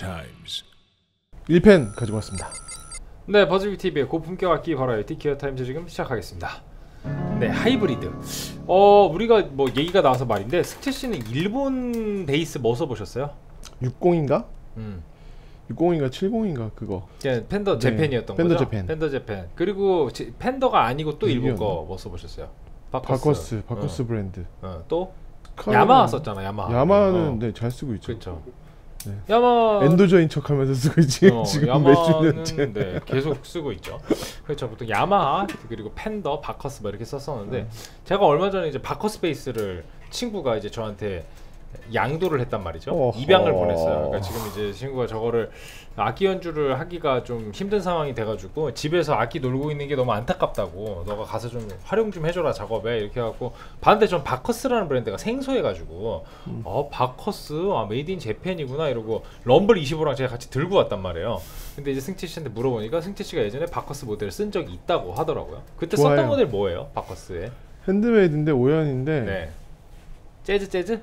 Times. 1펜 가지고 왔습니다. 네, 버즈비 TV의 고품격 악기 버라이어티 Gear Times 지금 시작하겠습니다. 네, 하이브리드. 어, 우리가 뭐 얘기가 나와서 말인데 승채 씨는 일본 베이스 뭐 써보셨어요? 60인가? 음, 60인가 70인가 그거. 이제 펜더 네, 재팬이었던 펜더 거죠? 재팬. 펜더 재팬. 그리고 제- 펜더가 아니고 또 일본? 거 뭐 써보셨어요? 바커스. 바커스, 바커스 어, 브랜드. 어, 또 야마하 썼잖아, 야마하. 야마는 어, 네, 잘 쓰고 있죠. 그렇죠. 네. 야마 엔도저인 척하면서 쓰고 있지 어, 지금 야마는 몇십 년째. 네, 계속 쓰고 있죠. 그렇죠. 보통 야마하 그리고 펜더, 바커스 뭐 이렇게 썼었는데 음. 제가 얼마 전에 이제 바커스 베이스를 친구가 이제 저한테 양도를 했단 말이죠. 어허. 입양을 보냈어요. 그러니까 지금 이제 친구가 저거를 악기 연주를 하기가 좀 힘든 상황이 돼가지고 집에서 악기 놀고 있는 게 너무 안타깝다고 너가 가서 좀 활용 좀 해줘라 작업에 이렇게 해갖고 봤는데 전 바커스라는 브랜드가 생소해가지고 음. 어 바커스 아 Made in Japan이구나 이러고 Rumble 25랑 제가 같이 들고 왔단 말이에요. 근데 이제 승채 씨한테 물어보니까 승채 씨가 예전에 바커스 모델을 쓴 적이 있다고 하더라고요. 그때 좋아요. 썼던 모델 뭐예요? 바커스에? handmade인데 오현인데. 네, 네. 재즈 재즈?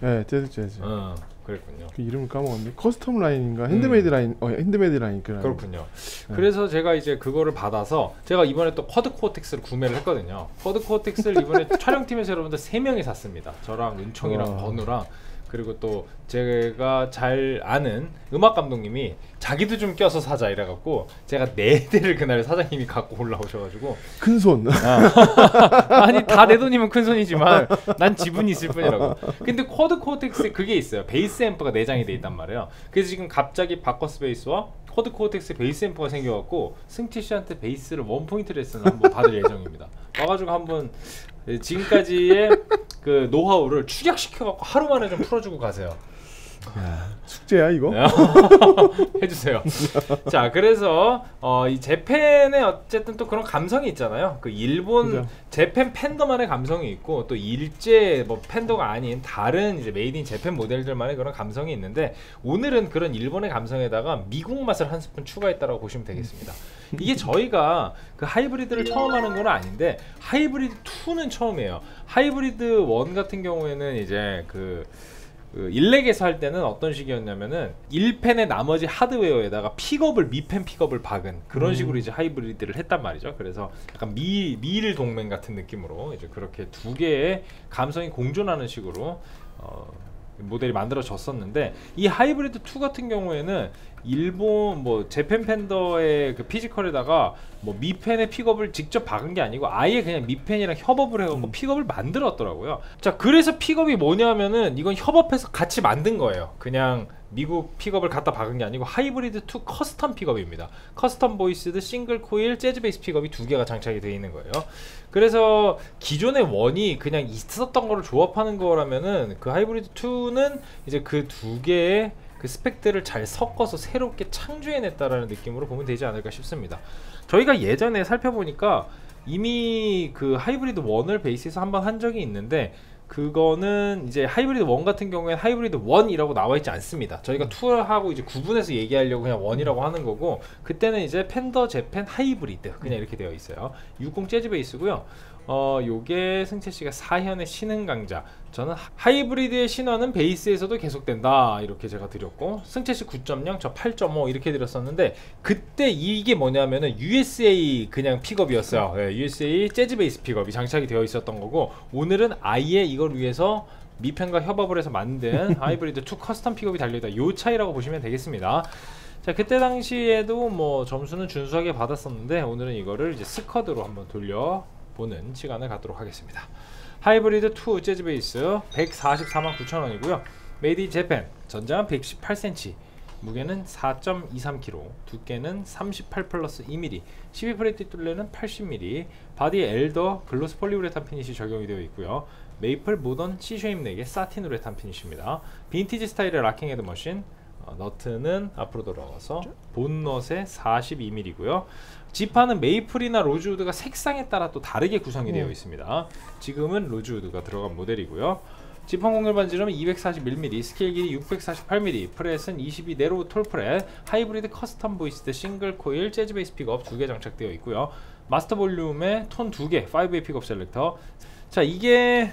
재즈 재즈. 어 그랬군요. 그 이름을 까먹었는데 custom 라인인가 핸드메이드 라인. 어 핸드메이드 라인 그 라인. 그렇군요. 네. 그래서 제가 이제 그거를 받아서 제가 이번에 또 Quad Cortex를 구매를 했거든요. Quad Cortex를 이번에 촬영팀에서 여러분들 세 명이 샀습니다. 저랑 은총이랑 와. 건우랑 그리고 또 제가 잘 아는 음악 감독님이 자기도 좀 껴서 사자 이래갖고 제가 네 대를 그날 사장님이 갖고 올라오셔가지고 큰 손. 아 니 다 내 돈이면 큰 손이지만 난 지분이 있을 뿐이라고. 근데 Quad Cortex에 그게 있어요. 베이스 앰프가 내장이 돼 있단 말이에요. 그래서 지금 갑자기 바커스 베이스와 Quad Cortex 베이스 앰프가 생겨갖고 승채 씨한테 베이스를 one point lesson을 한번 받을 예정입니다. 와가지고 한번 지금까지의 그 노하우를 축약시켜갖고 하루 만에 좀 풀어주고 가세요. 숙제야 이거? 네. 해주세요. 자, 그래서 어, 이 재팬에 어쨌든 또 그런 감성이 있잖아요. 그 일본 그죠. 재팬 팬더만의 감성이 있고 또 일제 뭐 팬더가 아닌 다른 이제 Made in Japan 모델들만의 그런 감성이 있는데 오늘은 그런 일본의 감성에다가 미국 맛을 한 스푼 추가했다라고 보시면 되겠습니다. 이게 저희가 그 하이브리드를 처음 하는 건 아닌데 하이브리드 2는 처음이에요. 하이브리드 1 같은 경우에는 이제 그 그 일렉에서 할 때는 어떤 식이었냐면은 1펜의 나머지 하드웨어에다가 픽업을 미펜 픽업을 박은 그런 음. 식으로 이제 하이브리드를 했단 말이죠. 그래서 약간 미 미일 동맹 같은 느낌으로 이제 그렇게 두 개의 감성이 공존하는 식으로 어, 모델이 만들어졌었는데 이 하이브리드 2 같은 경우에는 일본 뭐 재팬 팬더의 그 피지컬에다가 뭐 미펜의 픽업을 직접 박은 게 아니고 아예 그냥 미펜이랑 협업을 해갖고 음. 픽업을 만들었더라고요. 자 그래서 픽업이 뭐냐면은 이건 협업해서 같이 만든 거예요. 그냥 미국 픽업을 갖다 박은 게 아니고 하이브리드 2 custom 픽업입니다. custom voiced single coil 재즈 베이스 픽업이 두 개가 장착이 되어 있는 거예요. 그래서 기존의 one이 그냥 있었던 거를 조합하는 거라면은 그 하이브리드 2는 이제 그 두 개의 그 스펙들을 잘 섞어서 새롭게 창조해냈다라는 느낌으로 보면 되지 않을까 싶습니다. 저희가 예전에 살펴보니까 이미 그 하이브리드 1을 베이스에서 한번 한 적이 있는데 그거는 이제 하이브리드 1 같은 경우에는 하이브리드 1이라고 나와 있지 않습니다. 저희가 2하고 이제 구분해서 얘기하려고 그냥 1이라고 하는 거고 그때는 이제 펜더 재팬 하이브리드 그냥 이렇게 되어 있어요. 60 재즈 베이스고요. 어 요게 승채 씨가 사현의 신흥 강자. 저는 하- 하이브리드의 신화는 베이스에서도 계속된다 이렇게 제가 드렸고 승채 씨 9.0, 저 8.5 이렇게 드렸었는데 그때 이게 뭐냐면은 USA 그냥 픽업이었어요. 예, USA 재즈 베이스 픽업이 장착이 되어 있었던 거고 오늘은 아예 이걸 위해서 미펜과 협업을 해서 만든 하이브리드 2 custom 픽업이 달려있다. 요 차이라고 보시면 되겠습니다. 자 그때 당시에도 뭐 점수는 준수하게 받았었는데 오늘은 이거를 이제 스쿼드로 한번 돌려 보는 시간을 갖도록 하겠습니다. 하이브리드 2 재즈 베이스 144만 9천 원이고요. Made in Japan 전장 118cm 무게는 4.23kg 두께는 38 플러스 2mm 12프렛 뒤 둘레는 80mm 바디에 alder gloss 폴리우레탄 finish 적용이 되어 있고요. maple modern C shape 넥에 satin 우레탄 finish입니다. 빈티지 스타일의 locking head machine 어, 너트는 앞으로 돌아가서 bone nut에 42mm고요. 지판은 메이플이나 로즈우드가 색상에 따라 또 다르게 구성이 되어 음. 있습니다. 지금은 로즈우드가 들어간 모델이고요. 지판 곡률 반지름은 241mm, 스케일 길이 648mm, fret은 22 narrow tall fret, Hybrid Custom Voiced Single Coil Jazz Bass pickup 두 개 장착되어 있고요. 마스터 볼륨에 톤 두 개, 5way pickup selector. 자, 이게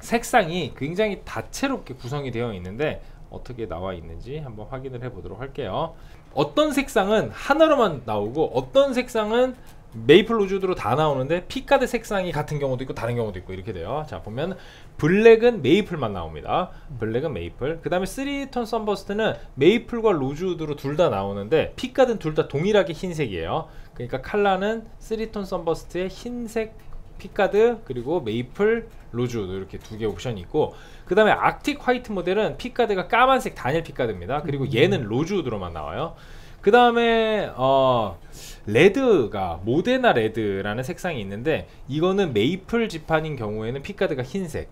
색상이 굉장히 다채롭게 구성이 되어 있는데 어떻게 나와 있는지 한번 확인을 해 보도록 할게요. 어떤 색상은 하나로만 나오고 어떤 색상은 메이플 로즈우드로 다 나오는데 pickguard 색상이 같은 경우도 있고 다른 경우도 있고 이렇게 돼요. 자 보면 블랙은 메이플만 나옵니다. 블랙은 메이플. 그 다음에 3tone sunburst는 메이플과 로즈우드로 둘 다 나오는데 pickguard는 둘 다 동일하게 흰색이에요. 그러니까 칼라는 3tone sunburst의 흰색 pickguard 그리고 메이플 로즈우드 이렇게 두 개 옵션이 있고 그 다음에 Arctic White 모델은 pickguard가 까만색 단일 pickguard입니다. 그리고 얘는 로즈우드로만 나와요. 그 다음에 어 레드가 Modena Red라는 색상이 있는데 이거는 메이플 지판인 경우에는 pickguard가 흰색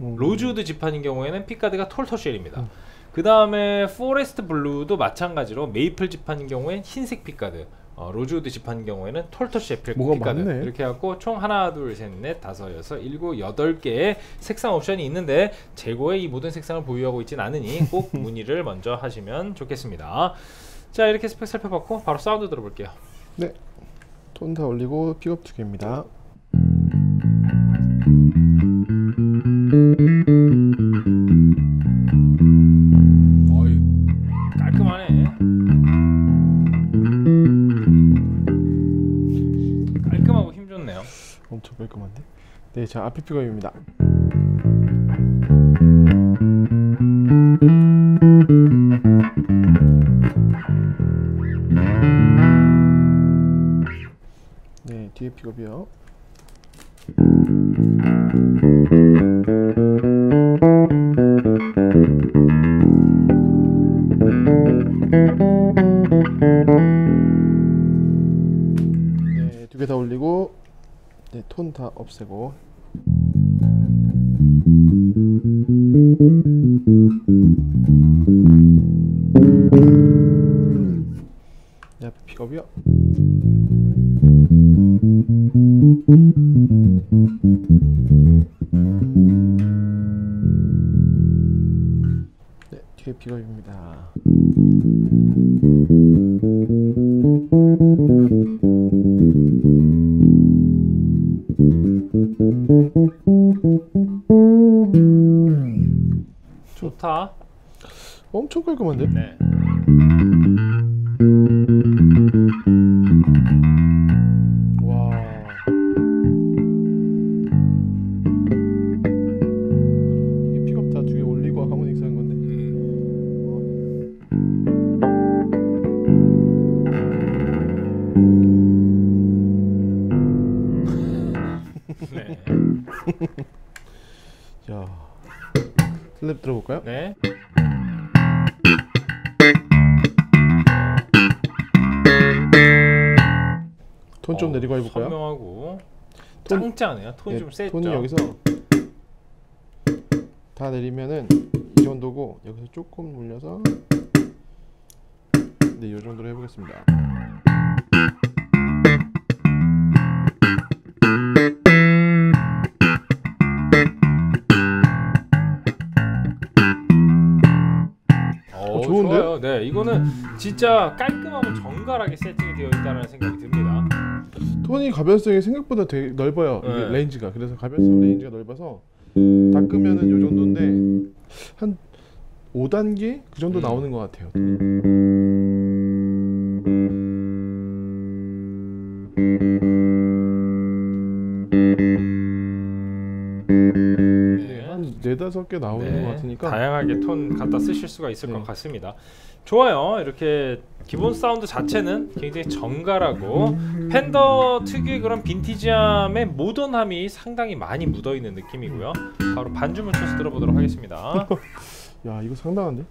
음. 로즈우드 지판인 경우에는 pickguard가 tortoise shell입니다 그 다음에 Forest Blue도 마찬가지로 메이플 지판인 경우엔 흰색 pickguard 어, 로즈우드 지판인 경우에는 tortoise shell 피- 뭐가 pickguard 많네. 이렇게 해갖고 총 하나 둘셋넷 다섯 여섯 일곱 여덟 개의 색상 옵션이 있는데 재고에 이 모든 색상을 보유하고 있진 않으니 꼭 문의를 먼저 하시면 좋겠습니다 자 이렇게 스펙 살펴봤고 바로 사운드 들어볼게요 네. 톤 다 올리고 픽업 두 개입니다. 자 픽업입니다. 네, 뒤에 픽업이요. 네, 두 개 다 올리고 네, 톤 다 없애고 네, 앞에 픽업이요. 엄청 깔끔한데? 네. 와. 이게 픽업 다두개 올리고 하모닉스 한 건데. 네. 야. 슬랩 들어볼까요? 네. 톤좀 어, 내리고 해볼까요? 선명하고 톤- 짱짱해요. 톤이 예, 좀 세죠. 톤이 여기서 다 내리면은 이 정도고 여기서 조금 올려서 네, 이 정도로 해보겠습니다. 어, 좋은데요? 좋아요. 네, 이거는 진짜 깔끔하고 정갈하게 세팅이 되어 있다는 생각이 듭니다. 톤이 가변성이 생각보다 되게 넓어요. 네. range가 그래서 가변성 range가 넓어서 깎으면은 요 정도인데 한 5단계 그 정도 음. 나오는 것 같아요. 네, 한 네다섯 개 나오는 네, 것 같으니까 다양하게 톤 갖다 쓰실 수가 있을 네. 것 같습니다. 좋아요. 이렇게 기본 사운드 자체는 굉장히 정갈하고 팬더 특유의 그런 빈티지함의 모던함이 상당히 많이 묻어 있는 느낌이고요. 바로 반주문 쳐서 들어보도록 하겠습니다. 야 이거 상당한데?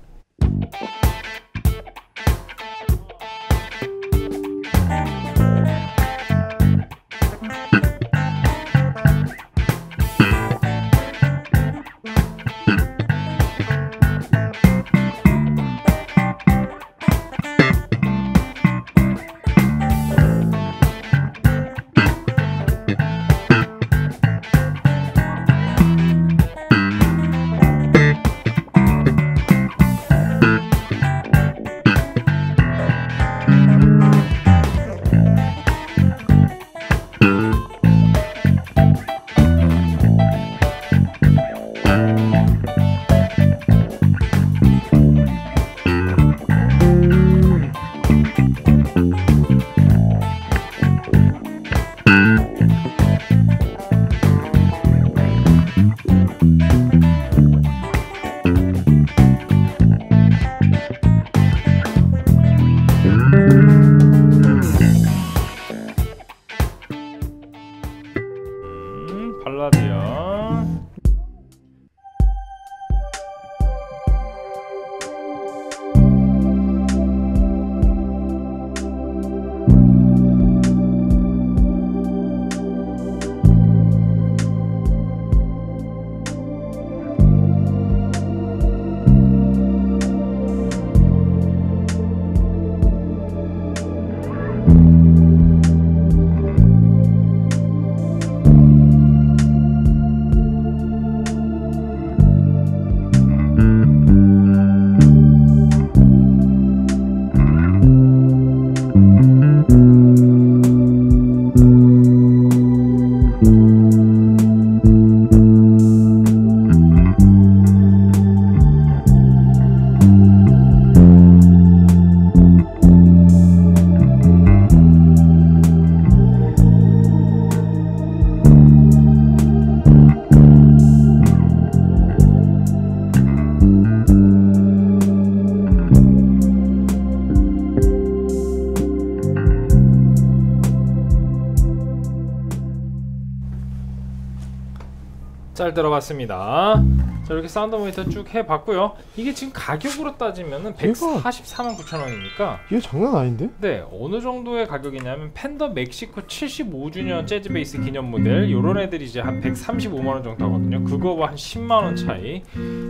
잘 들어봤습니다. 자 이렇게 사운드 모니터 쭉 해봤고요. 이게 지금 가격으로 따지면은 대박. 144만 9천 원이니까 이게 장난 아닌데? 네 어느 정도의 가격이냐면 Fender 멕시코 75주년 Jazz Bass 기념 모델 요런 애들이 이제 한 135만 원 정도 하거든요. 그거와 한 10만 원 차이.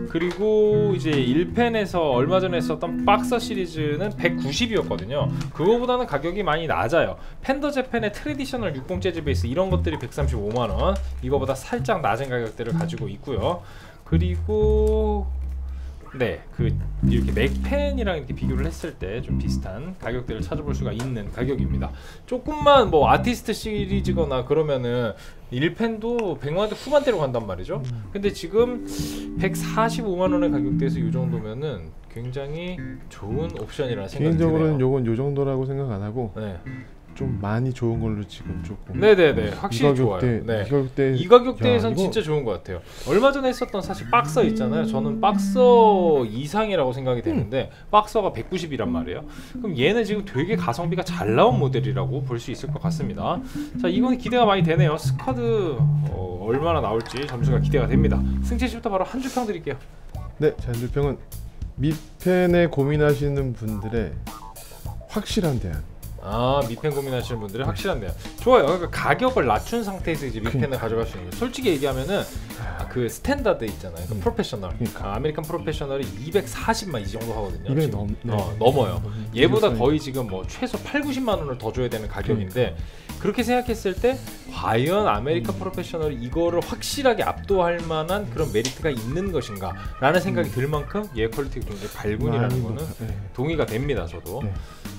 그리고 이제 일펜에서 얼마 전에 썼던 박서 시리즈는 190이었거든요. 그거보다는 가격이 많이 낮아요. Fender Japan의 Traditional 60 Jazz Bass 이런 것들이 135만 원. 이거보다 살짝 낮은 가격대를 가지고 있고요. 그리고 네, 그 이렇게 맥펜이랑 이렇게 비교를 했을 때 좀 비슷한 가격대를 찾아볼 수가 있는 가격입니다. 조금만 뭐 아티스트 시리즈거나 그러면은 1펜도 100만 원대 후반대로 간단 말이죠. 근데 지금 145만 원의 가격대에서 이 정도면은 굉장히 좋은 옵션이라는 생각이 개인적으로는 드네요. 요건 요 정도라고 생각 안 하고 네, 좀 많이 좋은 걸로 지금 조금 네, 네, 네, 이 확실히 좋아요. 가격대 네. 이 가격대 이 가격대에선 야, 이거- 진짜 좋은 것 같아요. 얼마 전에 했었던 사실 박서 있잖아요. 저는 박서 이상이라고 생각이 되는데 박서가 190이란 말이에요. 그럼 얘는 지금 되게 가성비가 잘 나온 모델이라고 볼 수 있을 것 같습니다. 자, 이건 기대가 많이 되네요. 스쿼드 어, 얼마나 나올지 점수가 기대가 됩니다. 승채 씨부터 바로 한 줄 평 드릴게요. 네, 잔들평은 밑펜에 고민하시는 분들의 확실한 대안. 아 미펜 고민하시는 분들은 확실한데요. 좋아요. 그러니까 가격을 낮춘 상태에서 이제 미펜을 그러니까. 가져갈 수 있는 거예요. 솔직히 얘기하면은 아, 그 Standard 있잖아요. 그 음. Professional. 그러니까. 아, American Professional이 240만 이 정도 하거든요. 200 지금. 넘, 네. 어, 넘어요. 넘- 얘보다 넘- 거의 지금 뭐 최소 8, 90만 원을 더 줘야 되는 가격인데 그러니까. 그렇게 생각했을 때 과연 American 음. Professional이 이거를 확실하게 압도할 만한 그런 메리트가 있는 것인가라는 생각이 들 만큼 얘 퀄리티가 굉장히 발군이라는 거는 네. 동의가 됩니다. 저도. 네.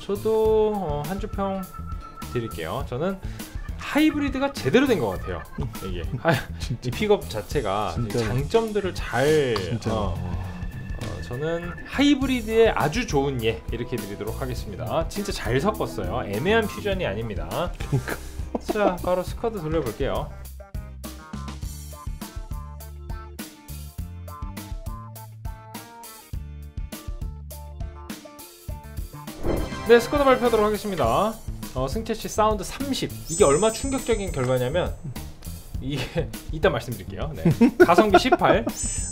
저도 어, 한줄평 드릴게요. 저는 Hybrid가 제대로 된 것 같아요. 이게 하, 이 진짜 픽업 자체가 이 진짜로. 장점들을 잘 진짜 어, 어, 저는 Hybrid의 아주 좋은 예 이렇게 드리도록 하겠습니다. 진짜 잘 섞었어요. 애매한 퓨전이 아닙니다. 그러니까. 자 바로 스쿼드 돌려볼게요. 네 스쿼드 발표하도록 하겠습니다. 어, 승채 씨 사운드 30 이게 얼마 충격적인 결과냐면 이게 이따 말씀드릴게요. 네. 가성비 18,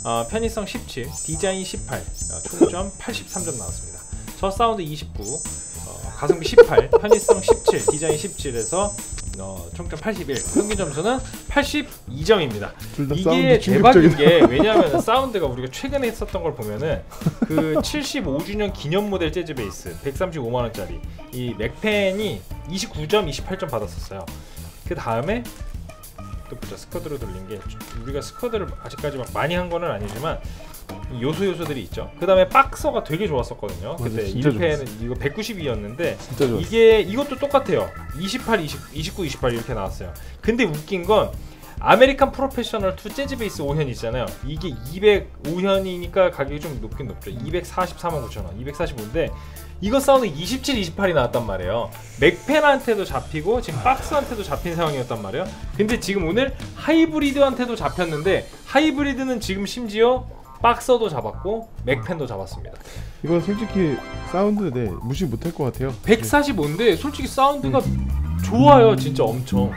어, 편의성 17, 디자인 18, 어, 총점 83점 나왔습니다. 저 사운드 29, 어, 가성비 18, 편의성 17, 디자인 17에서 어, 총점 81, 평균 점수는 82점입니다. 둘다 이게 대박인. 게 왜냐하면 사운드가 우리가 최근에 했었던 걸 보면은 그 75주년 기념 모델 Jazz Bass 135만 원짜리 이 멕펜이 29점, 28점 받았었어요. 그 다음에 또 보자 스쿼드로 돌린 게 우리가 스쿼드를 아직까지 막 많이 한 거는 아니지만 요소 요소들이 있죠. 그 다음에 박서가 되게 좋았었거든요. 맞아, 그때 진짜 일펜은 이거 190이었는데 진짜 좋아. 이게 이것도 똑같아요. 28, 20, 29, 28 이렇게 나왔어요. 근데 웃긴 건 American Professional 2 Jazz Bass 5현 있잖아요. 이게 2 5현이니까 가격이 좀 높긴 높죠. 244만 9천 원, 245인데 이거 사운드 27, 28이 나왔단 말이에요. 멕펜한테도 잡히고 지금 Boxer한테도 잡힌 상황이었단 말이에요. 근데 지금 오늘 Hybrid한테도 잡혔는데 Hybrid는 지금 심지어 박서도 잡았고 멕펜도 잡았습니다. 이거 솔직히 사운드 네 무시 못할 것 같아요. 145인데 솔직히 사운드가 좋아요, 진짜 엄청.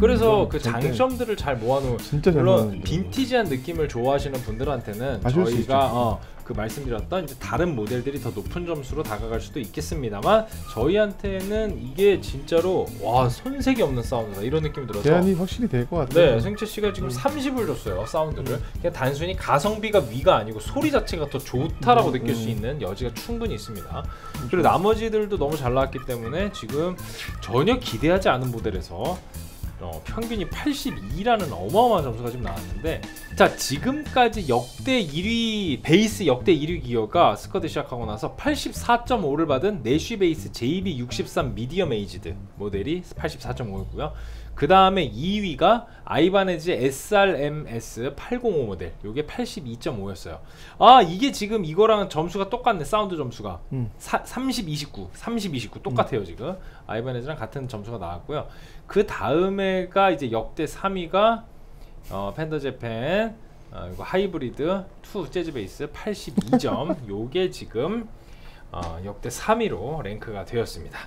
그래서 음, 그. 장점들을 잘 모아놓은 물론. vintage한 느낌을 좋아하시는 분들한테는. 저희가 어, 그 말씀드렸던 이제 다른 모델들이 더 높은 점수로 다가갈 수도 있겠습니다만 저희한테는 이게 진짜로 와 손색이 없는 사운드다 이런 느낌이 들어서 제한이 확실히 될 것 같아요. 네, 생채 씨가 지금 음. 30을 줬어요 사운드를. 그냥 단순히 가성비가 위가 아니고 소리 자체가 더 좋다라고 음, 느낄 음. 수 있는 여지가 충분히 있습니다. 그리고 나머지들도 너무 잘 나왔기 때문에 지금 전혀 기대하지 않은 모델에서 어, 평균이 82라는 어마어마한 점수가 지금 나왔는데 자 지금까지 역대 1위 베이스 역대 1위 기어가 스쿼드 시작하고 나서 84.5를 받은 내쉬 베이스 JB63 Medium Aged 모델이 84.5였고요. 그 다음에 2위가 Ibanez SRMS 805 모델 요게 82.5였어요. 아 이게 지금 이거랑 점수가 똑같네 사운드 점수가 음. 사, 30, 29, 30, 29 똑같아요 지금 Ibanez랑 같은 점수가 나왔고요. 그 다음에가 이제 역대 3위가 어, Fender Japan 어, 이거 하이브리드 2 Jazz Bass 82점 요게 지금 어, 역대 3위로 랭크가 되었습니다.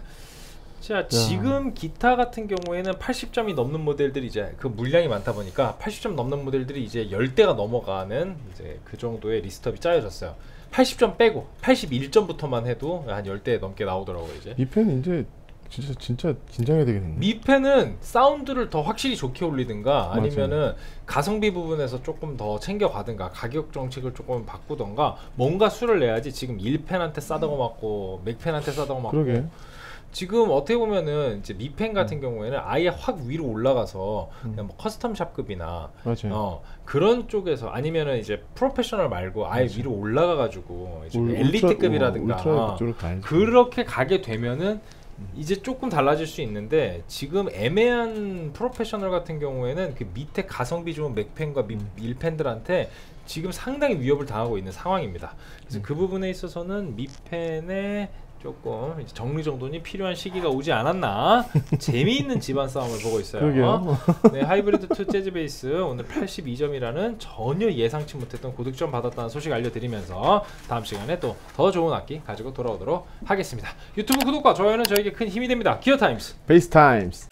자 지금 기타 같은 경우에는 80점이 넘는 모델들이 이제 그 물량이 많다 보니까 80점 넘는 모델들이 이제 10대가 넘어가는 이제 그 정도의 list up이 짜여졌어요. 80점 빼고 81점부터만 해도 한 10대 넘게 나오더라고요 이제. 미펜 이제 진짜 진짜 긴장해야 되겠는데. 미펜은 사운드를 더 확실히 좋게 올리든가 맞아요. 아니면은 가성비 부분에서 조금 더 챙겨가든가 가격 정책을 조금 바꾸던가 뭔가 수를 내야지 지금 일펜한테 싸다구 맞고 맥펜한테 싸다구 맞고 그러게. 지금 어떻게 보면은 이제 미펜 같은 경우에는 아예 확 위로 올라가서 음. 그냥 뭐 custom shop급이나 맞아요. 어 그런 쪽에서 아니면은 이제 프로페셔널 말고 아예 맞아요. 위로 올라가 가지고 이제 울- 엘리트급이라든가 울트라, 어. 그렇게 가게 되면은 이제 조금 달라질 수 있는데 지금 애매한 프로페셔널 같은 경우에는 그 밑에 가성비 좋은 맥펜과 미, 일펜들한테 지금 상당히 위협을 당하고 있는 상황입니다. 그래서 음. 그 부분에 있어서는 미펜의 조금 정리정돈이 필요한 시기가 오지 않았나 재미있는 집안 싸움을 보고 있어요. 네, 하이브리드 2 재즈 베이스 오늘 82점이라는 전혀 예상치 못했던 고득점 받았다는 소식 알려드리면서 다음 시간에 또 더 좋은 악기 가지고 돌아오도록 하겠습니다. 유튜브 구독과 좋아요는 저에게 큰 힘이 됩니다. 기어 타임스. 베이스 타임스.